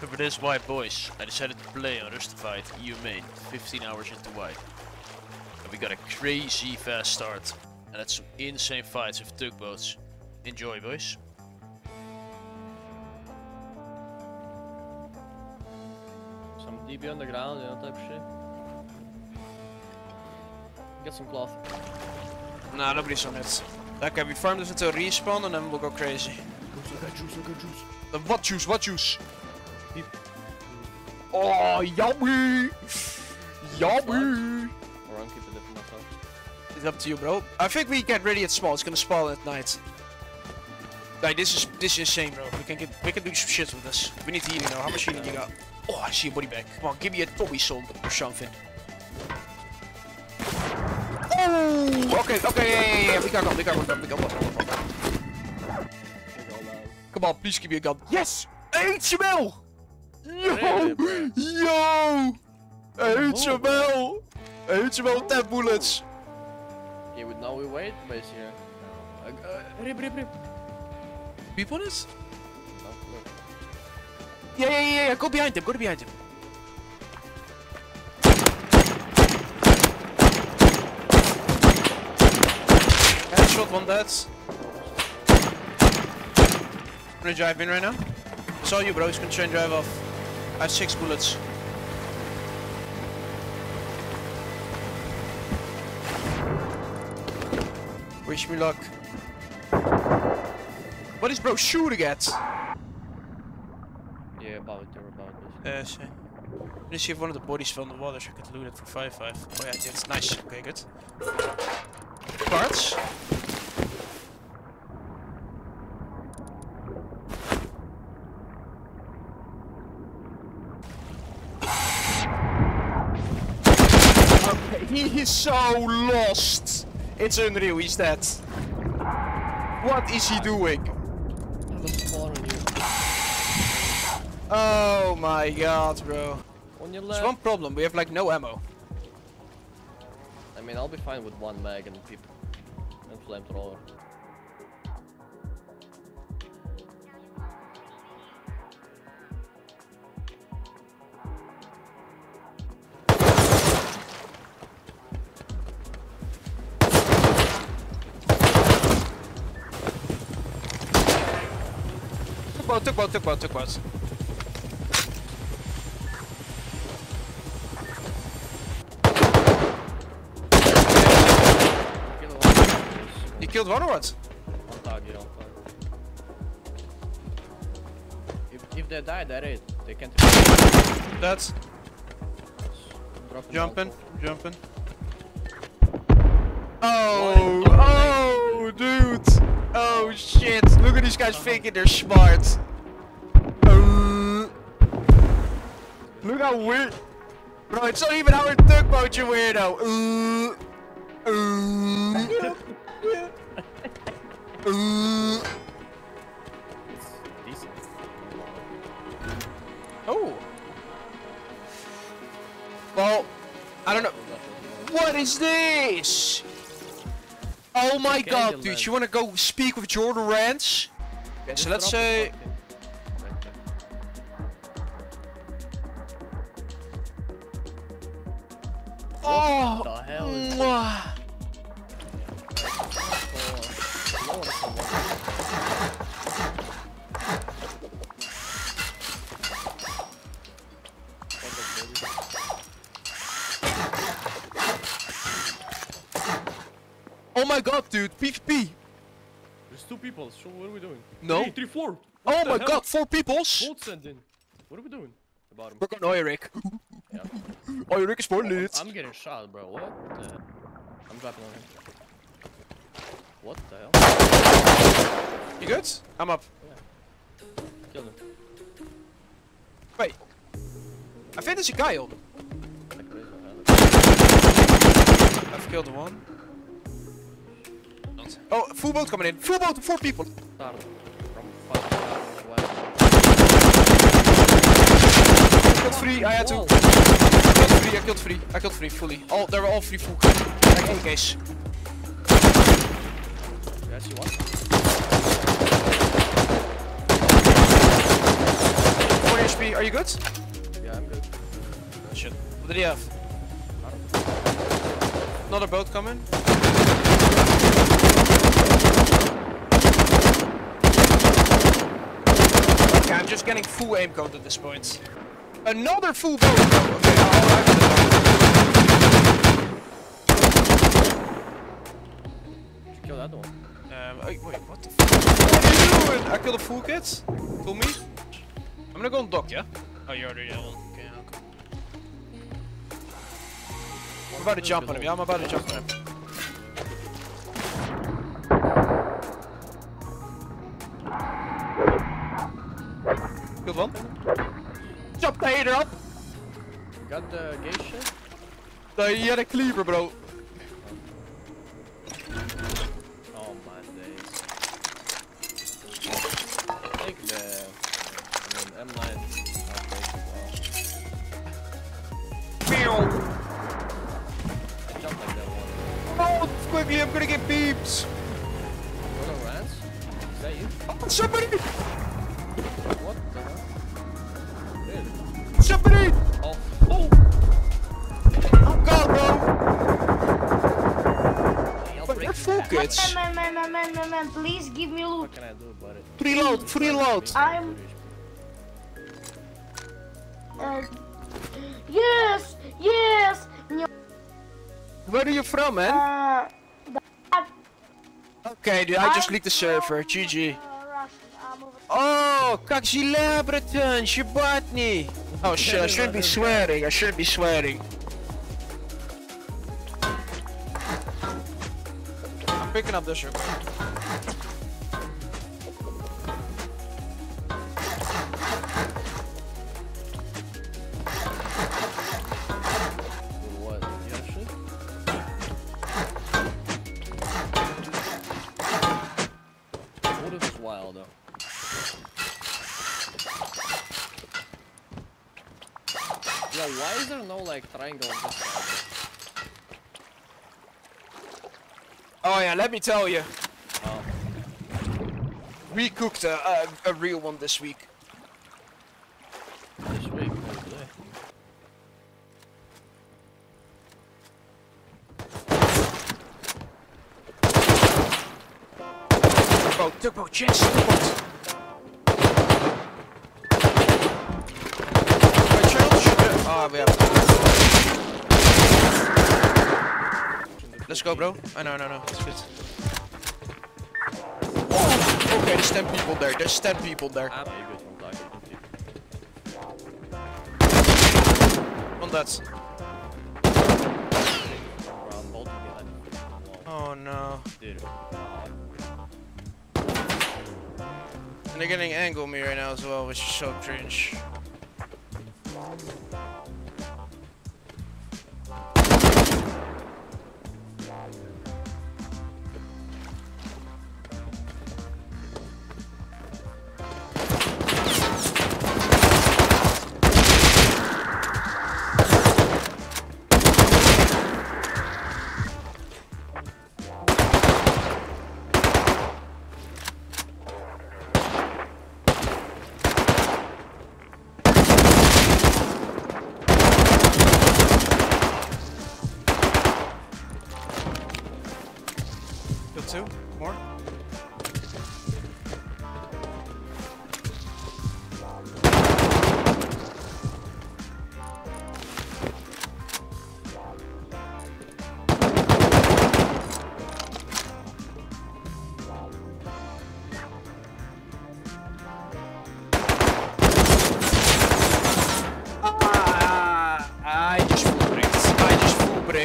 So for this wipe boys, I decided to play on Rustafied EU main 15 hours into wipe. And we got a crazy fast start. And that's some insane fights with tugboats. Enjoy boys. Some DB underground, you know, type shit. Get some cloth. Nah, nobody's on it. Okay, uh, we farm this until respawn and then we'll go crazy. The what juice? What juice? Oh, yummy! Yummy! Or I'm keeping it for myself. It's up to you, bro. I think we get ready at small. It's gonna spawn at night. Like this is this is insane, bro. We can get we can do some shit with this. We need to heal, you know. How much healing you got? Oh, I see a body bag. Come on, give me a Tommy song or something. Oh, okay, okay, yeah, yeah, yeah. We got one, we got one, we got one. Take all down. Come on, please give me a gun. Yes! HML! Yo! Yo! HML! HML 10 bullets! Yeah, we, now we wait, basically. Uh, uh, rip, rip, rip. People this? No, look. Yeah, yeah, yeah, yeah, go behind him, go behind him. Headshot, one dead. Gonna drive in right now. Saw you, bro. He's gonna try and drive off. I have six bullets. Wish me luck. What is bro shooting at? Yeah, about, they're about this. Uh, see. Let's see if one of the bodies fell in the water so I could loot it for 5-5. Oh yeah, that's nice. Okay, good. Parts? Okay, he is so lost. It's unreal, he's dead. What is he doing? I'm spawning you. Oh my god, bro. On your There's one problem, we have like no ammo. I mean, I'll be fine with one mag and people. And flamethrower. Tugboat, tugboat, tugboat, tugboat. Kill one. You killed one or what? On target, on. If, if they die, they're it. They can't That's jumping, jumping. These guys thinking they're smart. Uh, look how weird. Bro, it's not even our tugboat, you weirdo. Uh, uh, uh. It's decent. Oh. Well, I don't know. What is this? Oh my god, dude, you wanna go speak with Jordan Ranch? Okay, so let's say. Oh! the hell is mwah. Oh my god, dude, PvP! Two people, so what are we doing? No. Three, three, four! Oh What the my hell? god, four peoples! Boat sent in. What are we doing? About him. We're going. Yeah. Is for lit. I'm getting shot, bro. What the hell? I'm dropping on him. What the hell? You good? I'm up. Kill him. Wait. I think there's a guy on. Like crazy, man. I've killed one. Oh, full boat coming in. Full boat, four people. Start from five thousand. I killed three. I had. Wall. I killed three. I killed three. I killed three fully. All they were all three full. Like AKs. You actually won? 40 good? Yeah, I'm good. Shit. What did he have? Another boat coming. Okay, I'm just getting full aim code at this point. Another full boat! Oh, okay, I'll have the Did you kill that one? Um, oh, wait, what the f- What are you doing? I killed a full kit. Kill me. I'm gonna go on dock, yeah? Oh, you already have one. Okay, okay. I'm about to jump on him, yeah? I'm about to jump on him. Killed one. Jump the hater up! You got the gate shit? No, he had a cleaver, bro. load, free load. I'm. Uh, yes, yes. No, Where are you from, man? uh, Okay, dude, I just I'm leaked the server. from, GG. uh, Russia. I'm over- Oh, как же Labrador, ебатни! Oh shit, I shouldn't be swearing, I shouldn't be swearing. I'm picking up this room. It's though? Yeah, why is there no like triangle on this side? Oh yeah, let me tell you. Oh, We cooked a, a, a real one this week. this week, or today. Tugboat, tugboat, yes, tugboat. Wait, Charles, should we- Oh, we have. Let's go, bro. I know, no, no, it's good. Oh, okay, there's 10 people there. There's 10 people there. Ah, you good from target. On that. Around both behind. Wow. Oh no. Dude. And they're getting angle me right now as well, which is so cringe. Two? More?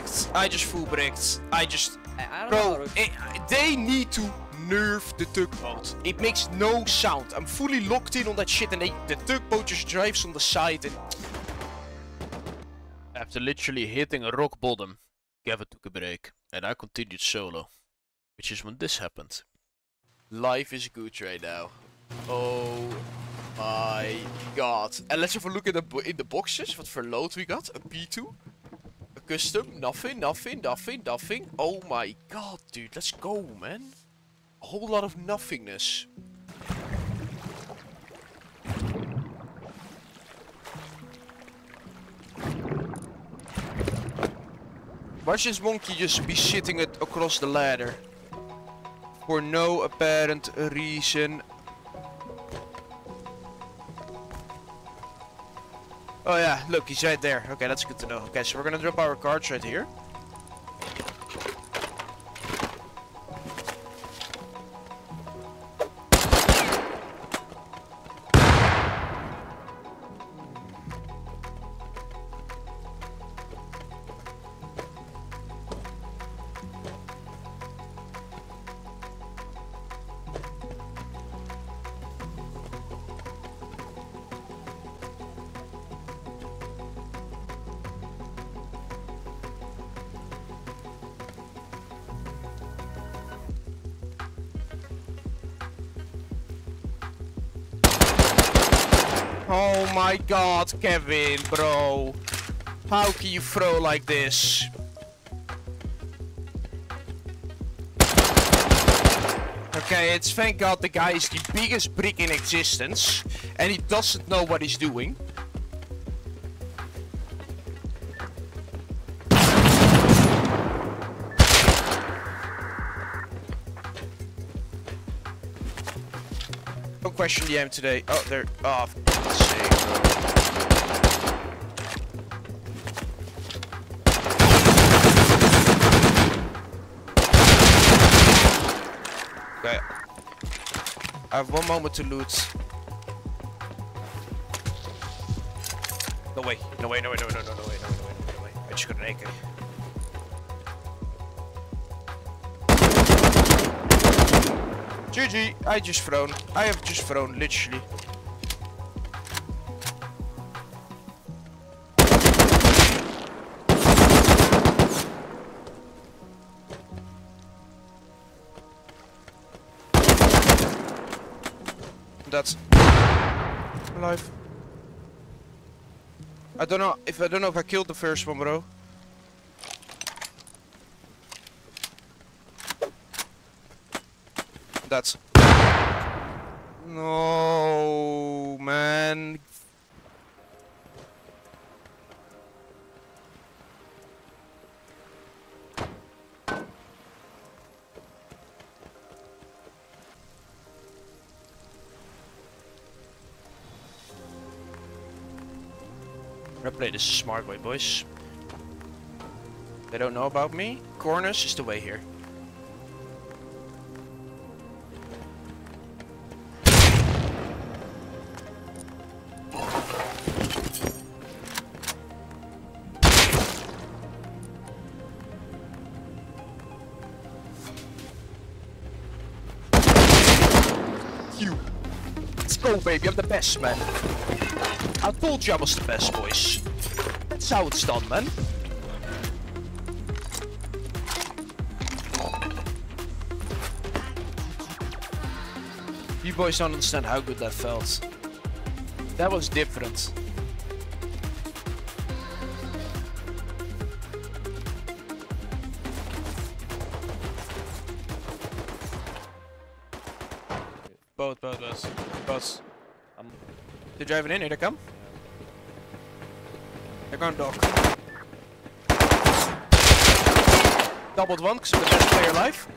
Just full bricked. I just full bricked. I just I, I don't Bro, know. eh, they need to nerf the tugboat. It makes no sound. I'm fully locked in on that shit and they, the tugboat just drives on the side and... After literally hitting a rock bottom, Gavin took a break, and I continued solo. Which is when this happened. Life is good right now. Oh my god. And let's have a look at the in the boxes. What for load we got? A P2? custom, nothing, nothing, nothing, nothing. Oh my god, dude, let's go, man. A whole lot of nothingness. Why should this monkey just be sitting it across the ladder? For no apparent reason Oh yeah, look, he's right there. Okay, that's good to know. Okay, so we're gonna drop our cards right here. Oh my god, Kevin, bro. How can you throw like this? Okay, it's thank god the guy is the biggest brick in existence. And he doesn't know what he's doing. Question the today. Oh, there. Oh. Okay. I have one moment to loot. No way. No way, no way, no way, no way, no way, no way, no way, no way. I just got an AK. GG, I just thrown. I have just thrown, literally. That's alive. I don't know if I don't know if I killed the first one, bro. That's no man. Gonna play this smart way, boys. They don't know about me. Corners is the way here. You. Let's go, baby. I'm the best, man. I told you I was the best, boys. That's how it's done, man. You boys don't understand how good that felt. That was different. They're driving in, here they come. They're going dog. Doubled one, because the best player alive.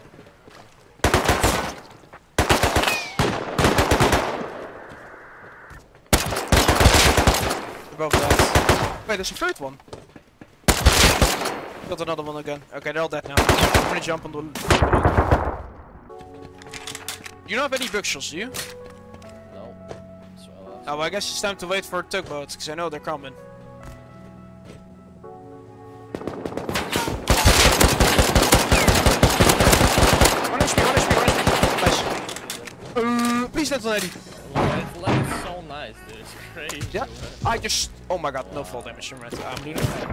Both dead. Wait, there's a third one. Got another one again. Okay, they're all dead now. I'm gonna jump on the... You don't have any bookshelves, do you? Oh, well, I guess it's time to wait for tugboats, because I know they're coming. One HP, one HP, one HP. Nice. Uh, please let lady. That flag so nice, dude. It's crazy. Yeah. I just... Oh my god, no fall damage. I'm right. I'm. Monkeys, dude.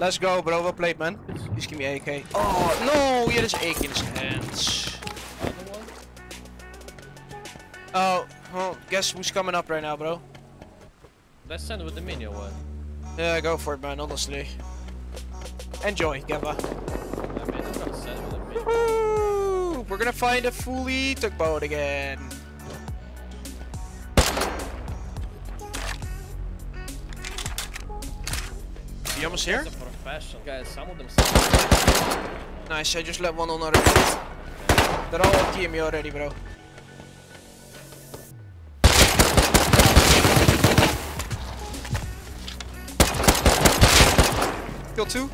Let's go, bro. Well played, man. Please give me AK. Oh, no! He had his AK in his hands. Oh, well, guess who's coming up right now, bro? Let's send with the minion one. Yeah, go for it, man, honestly. Enjoy, Gamba. I mean, I'm gonna send with the minion. Woo! We're gonna find a fully tugboat again. You almost here? That's. Guys, some of them. Nice, I just let one on plate. They're all on TME already, bro. Kill two.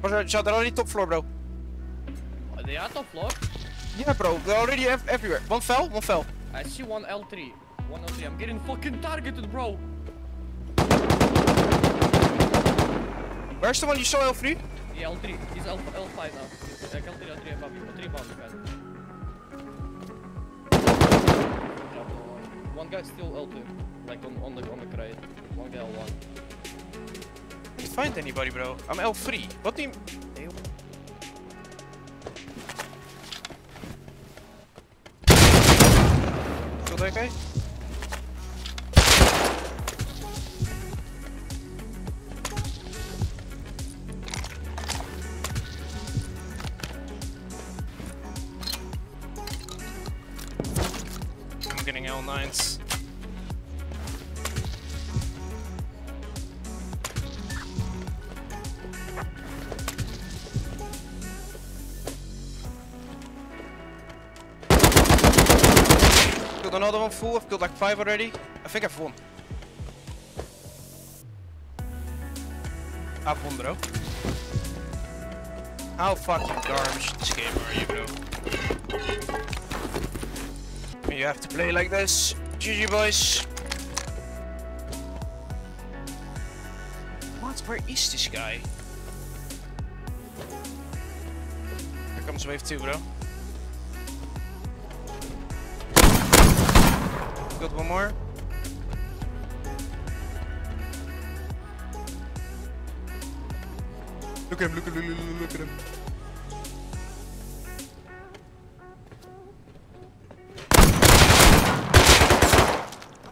Bro, They're already top floor, bro. Are they are top floor? Yeah, bro, they're already ev everywhere. One fell, one fell. I see one L3. One L3. I'm getting fucking targeted, bro. Where's the one you saw, L3? Yeah, L3. He's L L5 now. He's like L3, L3 above you. L3 above you, guys. One guy still L2, like on, on the on the crate. One guy L1. Can't find anybody, bro. I'm L3. What do you... Still okay? I'm Another one full. I've got like five already. I think I've won. I've won, bro. How fucking garbage this game are you, bro? You have to play like this. GG, boys. What? Where is this guy? Here comes wave two, bro. Got one more. Look at him, look at look, look, look at him.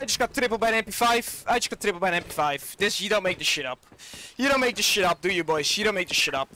I just got triple by an MP5. I just got triple by an MP5. This, you don't make this shit up. You don't make this shit up, do you boys? You don't make this shit up.